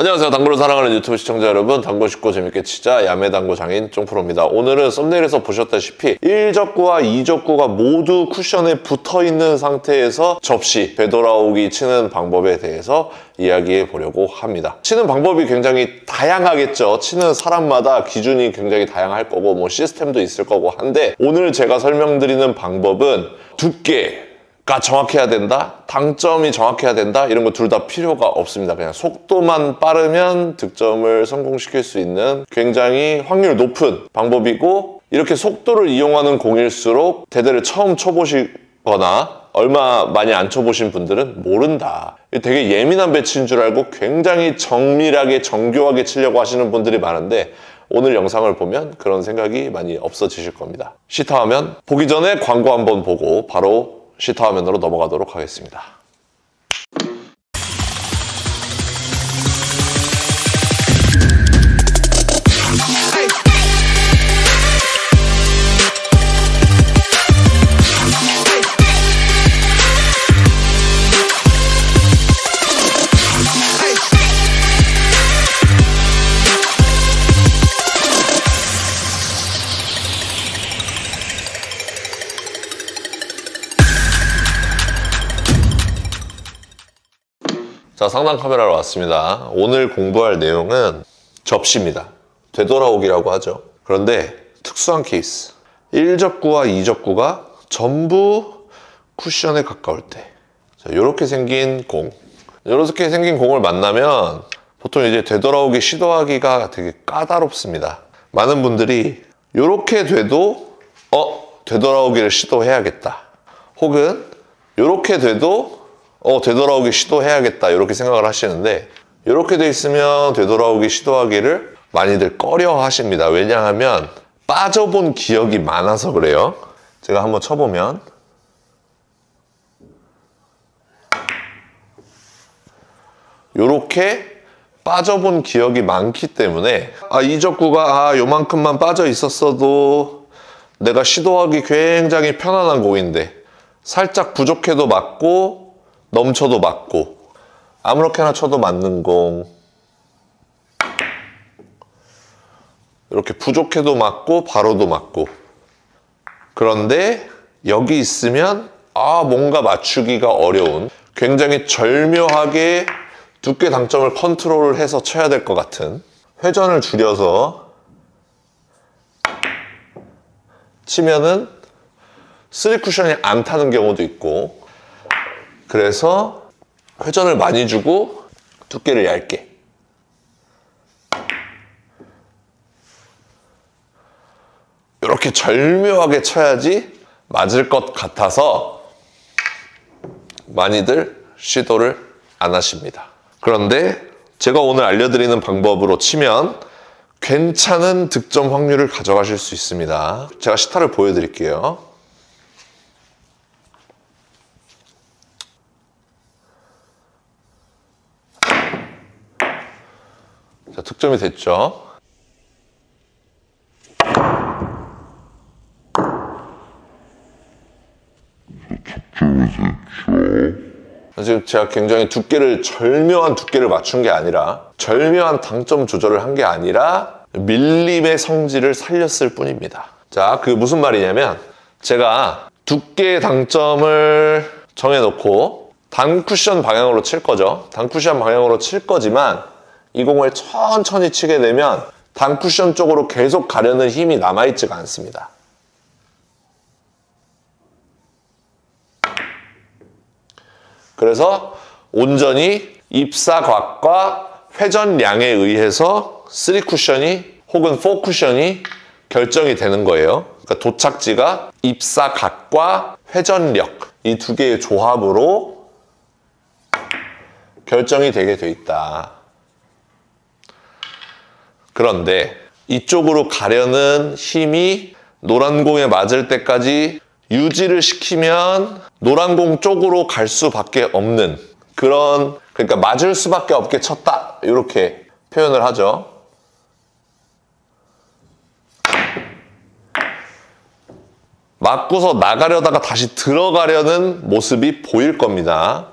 안녕하세요. 당구를 사랑하는 유튜브 시청자 여러분. 당구 쉽고 재밌게 치자 야매 당구 장인 쫑프로입니다. 오늘은 썸네일에서 보셨다시피 1적구와 2적구가 모두 쿠션에 붙어 있는 상태에서 접시, 되돌아오기 치는 방법에 대해서 이야기해 보려고 합니다. 치는 방법이 굉장히 다양하겠죠. 치는 사람마다 기준이 굉장히 다양할 거고 뭐 시스템도 있을 거고 한데 오늘 제가 설명드리는 방법은 두께, 가 정확해야 된다, 당점이 정확해야 된다 이런 거 둘 다 필요가 없습니다. 그냥 속도만 빠르면 득점을 성공시킬 수 있는 굉장히 확률 높은 방법이고 이렇게 속도를 이용하는 공일수록 대대를 처음 쳐보시거나 얼마 많이 안 쳐보신 분들은 모른다. 되게 예민한 배치인 줄 알고 굉장히 정밀하게 정교하게 치려고 하시는 분들이 많은데 오늘 영상을 보면 그런 생각이 많이 없어지실 겁니다. 시타하면 보기 전에 광고 한번 보고 바로 시타 화면으로 넘어가도록 하겠습니다. 자, 상단 카메라로 왔습니다. 오늘 공부할 내용은 접시입니다. 되돌아오기라고 하죠. 그런데 특수한 케이스. 1접구와 2접구가 전부 쿠션에 가까울 때. 자, 이렇게 생긴 공. 이렇게 생긴 공을 만나면 보통 이제 되돌아오기 시도하기가 되게 까다롭습니다. 많은 분들이 이렇게 돼도 어 되돌아오기를 시도해야겠다. 혹은 이렇게 돼도 어, 되돌아오기 시도해야겠다 이렇게 생각을 하시는데 이렇게 돼 있으면 되돌아오기 시도하기를 많이들 꺼려 하십니다. 왜냐하면 빠져본 기억이 많아서 그래요. 제가 한번 쳐보면 이렇게 빠져본 기억이 많기 때문에 아, 이 적구가 아, 요만큼만 빠져 있었어도 내가 시도하기 굉장히 편안한 공인데 살짝 부족해도 맞고 넘쳐도 맞고 아무렇게나 쳐도 맞는 공. 이렇게 부족해도 맞고 바로도 맞고. 그런데 여기 있으면 아 뭔가 맞추기가 어려운 굉장히 절묘하게 두께 당점을 컨트롤을 해서 쳐야 될 것 같은 회전을 줄여서 치면은 쓰리 쿠션이 안 타는 경우도 있고 그래서 회전을 많이 주고 두께를 얇게 이렇게 절묘하게 쳐야지 맞을 것 같아서 많이들 시도를 안 하십니다. 그런데 제가 오늘 알려드리는 방법으로 치면 괜찮은 득점 확률을 가져가실 수 있습니다. 제가 시타를 보여드릴게요. 자, 득점이 됐죠. 됐죠. 지금 제가 굉장히 두께를 절묘한 두께를 맞춘 게 아니라 절묘한 당점 조절을 한 게 아니라 밀림의 성질을 살렸을 뿐입니다. 자, 그 무슨 말이냐면 제가 두께 당점을 정해놓고 단 쿠션 방향으로 칠 거죠. 단 쿠션 방향으로 칠 거지만 이 공을 천천히 치게 되면 단 쿠션 쪽으로 계속 가려는 힘이 남아있지가 않습니다. 그래서 온전히 입사각과 회전량에 의해서 3쿠션이 혹은 4쿠션이 결정이 되는 거예요. 그러니까 도착지가 입사각과 회전력 이 두 개의 조합으로 결정이 되게 돼 있다. 그런데 이쪽으로 가려는 힘이 노란 공에 맞을 때까지 유지를 시키면 노란 공 쪽으로 갈 수밖에 없는 그런 그러니까 맞을 수밖에 없게 쳤다 이렇게 표현을 하죠. 맞고서 나가려다가 다시 들어가려는 모습이 보일 겁니다.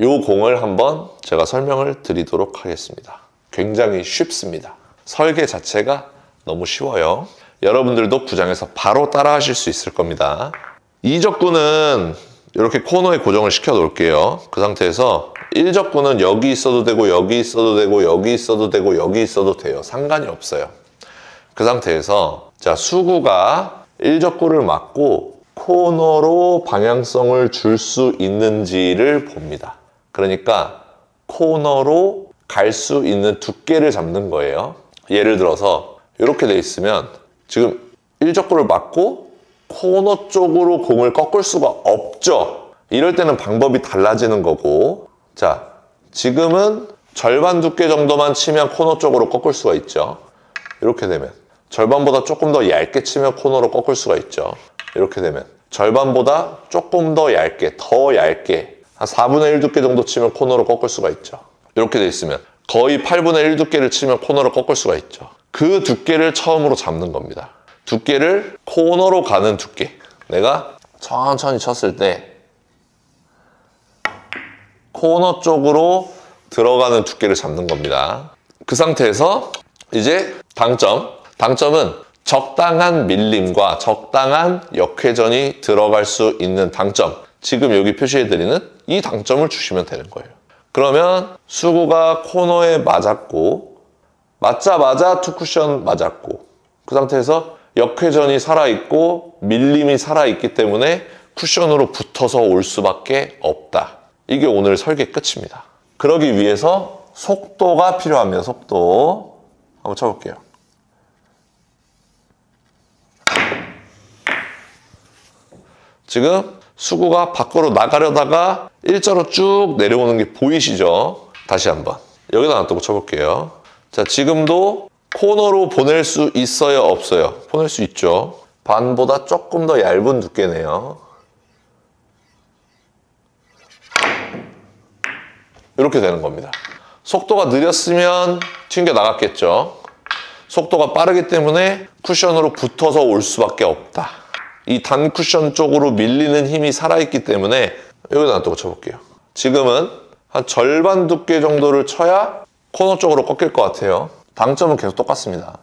요 공을 한번 제가 설명을 드리도록 하겠습니다. 굉장히 쉽습니다. 설계 자체가 너무 쉬워요. 여러분들도 구장에서 바로 따라 하실 수 있을 겁니다. 이적구는 이렇게 코너에 고정을 시켜 놓을게요. 그 상태에서 1적구는 여기 있어도 되고 여기 있어도 되고 여기 있어도 되고 여기 있어도 돼요. 상관이 없어요. 그 상태에서 자 수구가 1적구를 맞고 코너로 방향성을 줄 수 있는지를 봅니다. 그러니까 코너로 갈 수 있는 두께를 잡는 거예요. 예를 들어서 이렇게 돼 있으면 지금 1적구를 맞고 코너 쪽으로 공을 꺾을 수가 없죠. 이럴 때는 방법이 달라지는 거고 자 지금은 절반 두께 정도만 치면 코너 쪽으로 꺾을 수가 있죠. 이렇게 되면 절반보다 조금 더 얇게 치면 코너로 꺾을 수가 있죠. 이렇게 되면 절반보다 조금 더 얇게, 더 얇게 한 4분의 1 두께 정도 치면 코너로 꺾을 수가 있죠. 이렇게 돼 있으면 거의 8분의 1 두께를 치면 코너로 꺾을 수가 있죠. 그 두께를 처음으로 잡는 겁니다. 두께를 코너로 가는 두께. 내가 천천히 쳤을 때 코너 쪽으로 들어가는 두께를 잡는 겁니다. 그 상태에서 이제 당점. 당점은 적당한 밀림과 적당한 역회전이 들어갈 수 있는 당점. 지금 여기 표시해드리는 이 당점을 주시면 되는 거예요. 그러면 수구가 코너에 맞았고 맞자마자 투쿠션 맞았고 그 상태에서 역회전이 살아있고 밀림이 살아있기 때문에 쿠션으로 붙어서 올 수밖에 없다. 이게 오늘 설계 끝입니다. 그러기 위해서 속도가 필요합니다. 속도. 한번 쳐볼게요. 지금 수구가 밖으로 나가려다가 일자로 쭉 내려오는 게 보이시죠? 다시 한번. 여기다 놔두고 쳐볼게요. 자, 지금도 코너로 보낼 수 있어요? 없어요? 보낼 수 있죠. 반보다 조금 더 얇은 두께네요. 이렇게 되는 겁니다. 속도가 느렸으면 튕겨 나갔겠죠. 속도가 빠르기 때문에 쿠션으로 붙어서 올 수밖에 없다. 이 단 쿠션 쪽으로 밀리는 힘이 살아있기 때문에 여기다 놔두고 쳐볼게요. 지금은 한 절반 두께 정도를 쳐야 코너 쪽으로 꺾일 것 같아요. 당점은 계속 똑같습니다.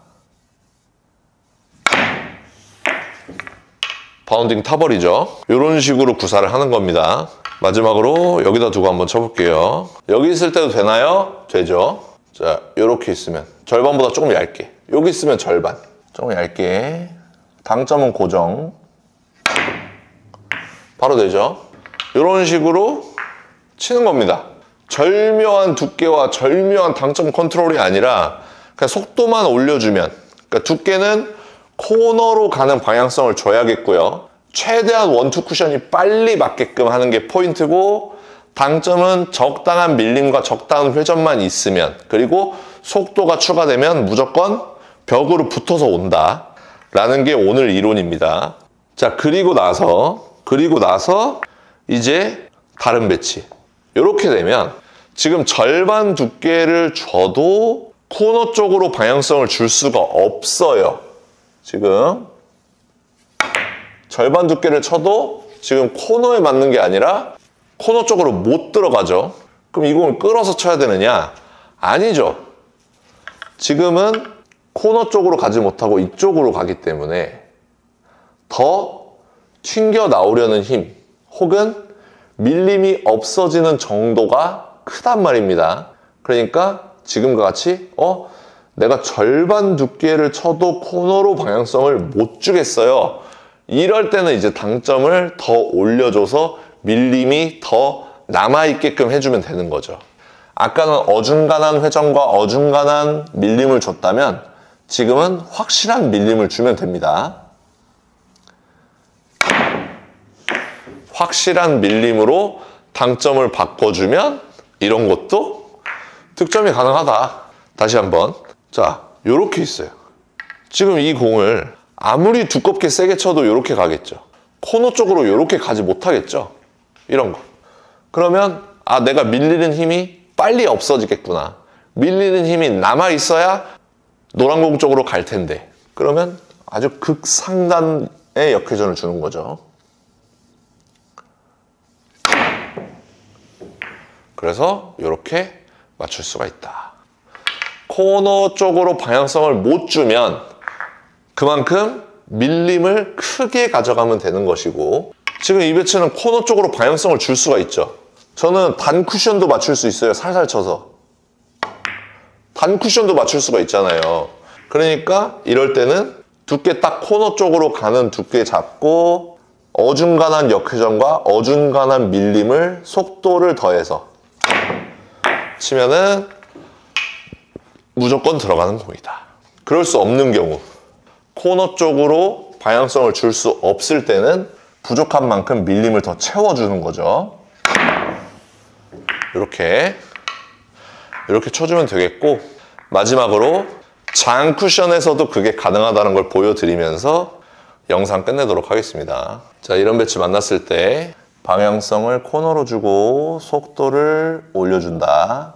바운딩 타버리죠. 이런 식으로 구사를 하는 겁니다. 마지막으로 여기다 두고 한번 쳐볼게요. 여기 있을 때도 되나요? 되죠. 자, 이렇게 있으면 절반보다 조금 얇게. 여기 있으면 절반. 조금 얇게. 당점은 고정. 바로 되죠. 이런 식으로 치는 겁니다. 절묘한 두께와 절묘한 당점 컨트롤이 아니라 그냥 속도만 올려주면 그러니까 두께는 코너로 가는 방향성을 줘야겠고요. 최대한 원투 쿠션이 빨리 맞게끔 하는 게 포인트고 당점은 적당한 밀림과 적당한 회전만 있으면 그리고 속도가 추가되면 무조건 벽으로 붙어서 온다 라는 게 오늘 이론입니다. 자 그리고 나서 그리고 나서 이제 다른 배치 이렇게 되면 지금 절반 두께를 줘도 코너 쪽으로 방향성을 줄 수가 없어요. 지금 절반 두께를 쳐도 지금 코너에 맞는 게 아니라 코너 쪽으로 못 들어가죠. 그럼 이 공을 끌어서 쳐야 되느냐? 아니죠. 지금은 코너 쪽으로 가지 못하고 이쪽으로 가기 때문에 더 튕겨 나오려는 힘 혹은 밀림이 없어지는 정도가 크단 말입니다. 그러니까 지금과 같이 어 내가 절반 두께를 쳐도 코너로 방향성을 못 주겠어요. 이럴 때는 이제 당점을 더 올려줘서 밀림이 더 남아있게끔 해주면 되는 거죠. 아까는 어중간한 회전과 어중간한 밀림을 줬다면 지금은 확실한 밀림을 주면 됩니다. 확실한 밀림으로 당점을 바꿔주면 이런 것도 득점이 가능하다. 다시 한번. 자, 이렇게 있어요. 지금 이 공을 아무리 두껍게 세게 쳐도 이렇게 가겠죠. 코너 쪽으로 이렇게 가지 못하겠죠. 이런 거. 그러면 아 내가 밀리는 힘이 빨리 없어지겠구나. 밀리는 힘이 남아 있어야 노란 공 쪽으로 갈 텐데. 그러면 아주 극상단의 역회전을 주는 거죠. 그래서 이렇게 맞출 수가 있다. 코너 쪽으로 방향성을 못 주면 그만큼 밀림을 크게 가져가면 되는 것이고 지금 이 배치는 코너 쪽으로 방향성을 줄 수가 있죠. 저는 단 쿠션도 맞출 수 있어요. 살살 쳐서. 단 쿠션도 맞출 수가 있잖아요. 그러니까 이럴 때는 두께 딱 코너 쪽으로 가는 두께 잡고 어중간한 역회전과 어중간한 밀림을 속도를 더해서 치면은 무조건 들어가는 공이다. 그럴 수 없는 경우 코너 쪽으로 방향성을 줄 수 없을 때는 부족한 만큼 밀림을 더 채워주는 거죠. 이렇게 이렇게 쳐주면 되겠고 마지막으로 장 쿠션에서도 그게 가능하다는 걸 보여드리면서 영상 끝내도록 하겠습니다. 자 이런 배치 만났을 때 방향성을 코너로 주고 속도를 올려준다.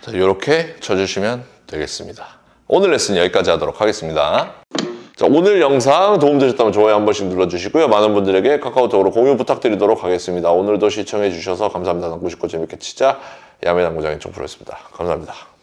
자, 이렇게 쳐주시면 되겠습니다. 오늘 레슨 여기까지 하도록 하겠습니다. 자, 오늘 영상 도움되셨다면 좋아요 한 번씩 눌러주시고요. 많은 분들에게 카카오톡으로 공유 부탁드리도록 하겠습니다. 오늘도 시청해주셔서 감사합니다. 남고 싶고 재밌게 치자. 야매당구장의 총프로였습니다. 감사합니다.